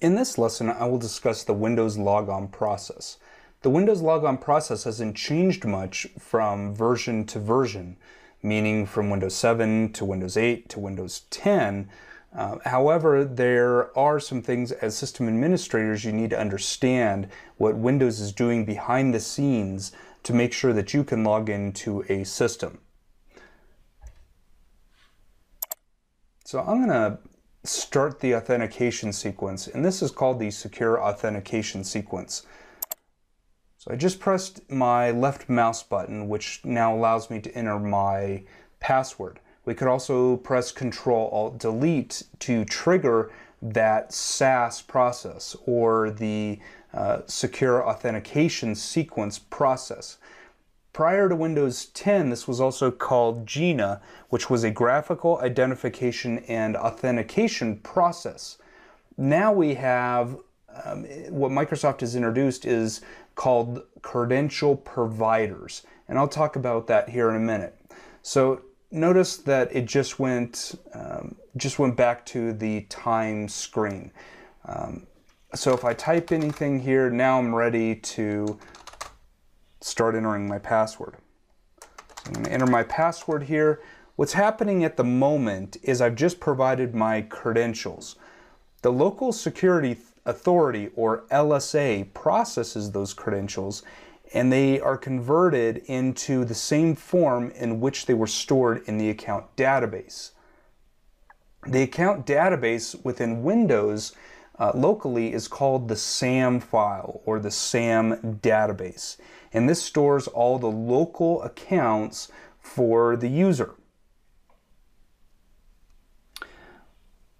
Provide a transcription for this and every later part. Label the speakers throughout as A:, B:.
A: In this lesson, I will discuss the Windows logon process. The Windows logon process hasn't changed much from version to version, meaning from Windows 7 to Windows 8 to Windows 10. Uh, however, there are some things as system administrators you need to understand what Windows is doing behind the scenes to make sure that you can log into a system. So I'm going to start the authentication sequence, and this is called the secure authentication sequence. So I just pressed my left mouse button, which now allows me to enter my password. We could also press Control Alt Delete to trigger that SAS process or the uh, secure authentication sequence process. Prior to Windows 10, this was also called GINA, which was a graphical identification and authentication process. Now we have um, what Microsoft has introduced is called credential providers, and I'll talk about that here in a minute. So notice that it just went um, just went back to the time screen. Um, so if I type anything here, now I'm ready to start entering my password. So I'm going to enter my password here. What's happening at the moment is I've just provided my credentials. The local security authority or LSA processes those credentials and they are converted into the same form in which they were stored in the account database. The account database within Windows uh, locally is called the SAM file or the SAM database and this stores all the local accounts for the user.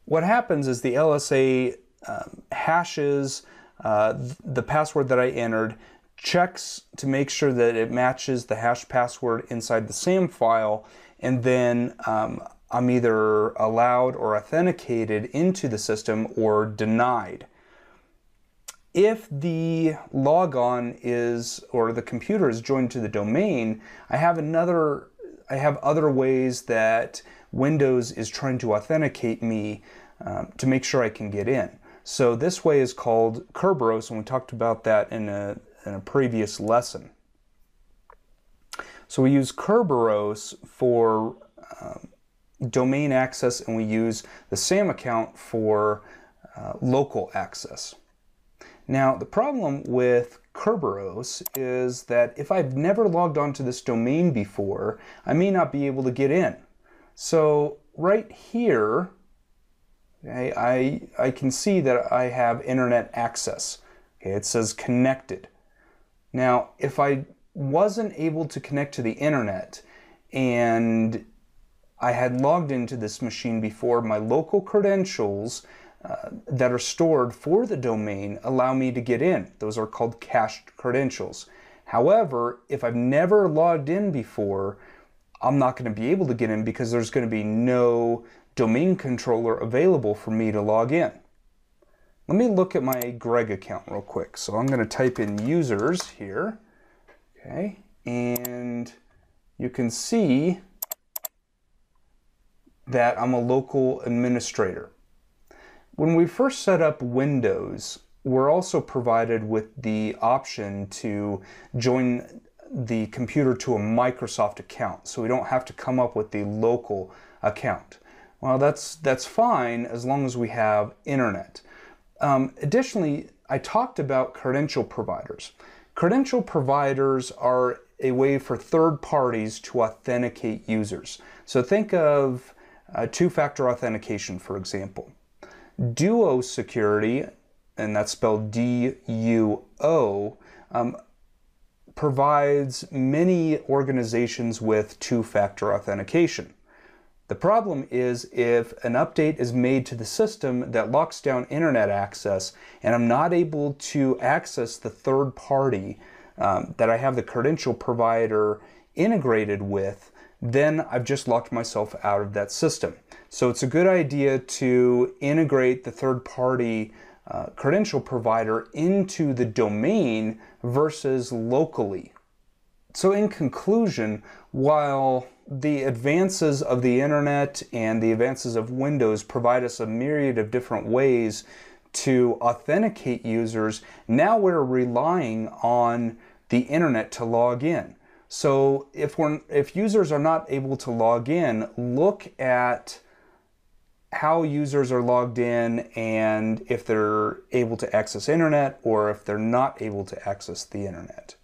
A: What happens is the LSA um, hashes uh, the password that I entered, checks to make sure that it matches the hash password inside the SAM file, and then um, I'm either allowed or authenticated into the system or denied if the logon is or the computer is joined to the domain, I have another I have other ways that Windows is trying to authenticate me um, to make sure I can get in. So this way is called Kerberos, and we talked about that in a, in a previous lesson. So we use Kerberos for um, domain access, and we use the SAM account for uh, local access. Now, the problem with Kerberos is that if I've never logged onto this domain before, I may not be able to get in. So right here, okay, I, I can see that I have internet access. Okay, it says connected. Now, if I wasn't able to connect to the internet and I had logged into this machine before, my local credentials uh, that are stored for the domain allow me to get in. Those are called cached credentials. However, if I've never logged in before, I'm not going to be able to get in because there's going to be no domain controller available for me to log in. Let me look at my Greg account real quick. So I'm going to type in users here. Okay, and you can see that I'm a local administrator. When we first set up Windows, we're also provided with the option to join the computer to a Microsoft account, so we don't have to come up with the local account. Well, that's, that's fine as long as we have internet. Um, additionally, I talked about credential providers. Credential providers are a way for third parties to authenticate users. So think of uh, two-factor authentication, for example. Duo Security, and that's spelled D-U-O, um, provides many organizations with two-factor authentication. The problem is if an update is made to the system that locks down internet access and I'm not able to access the third party um, that I have the credential provider integrated with, then I've just locked myself out of that system. So it's a good idea to integrate the third party uh, credential provider into the domain versus locally. So in conclusion, while the advances of the internet and the advances of Windows provide us a myriad of different ways to authenticate users, now we're relying on the internet to log in. So if we're if users are not able to log in, look at how users are logged in and if they're able to access internet or if they're not able to access the internet.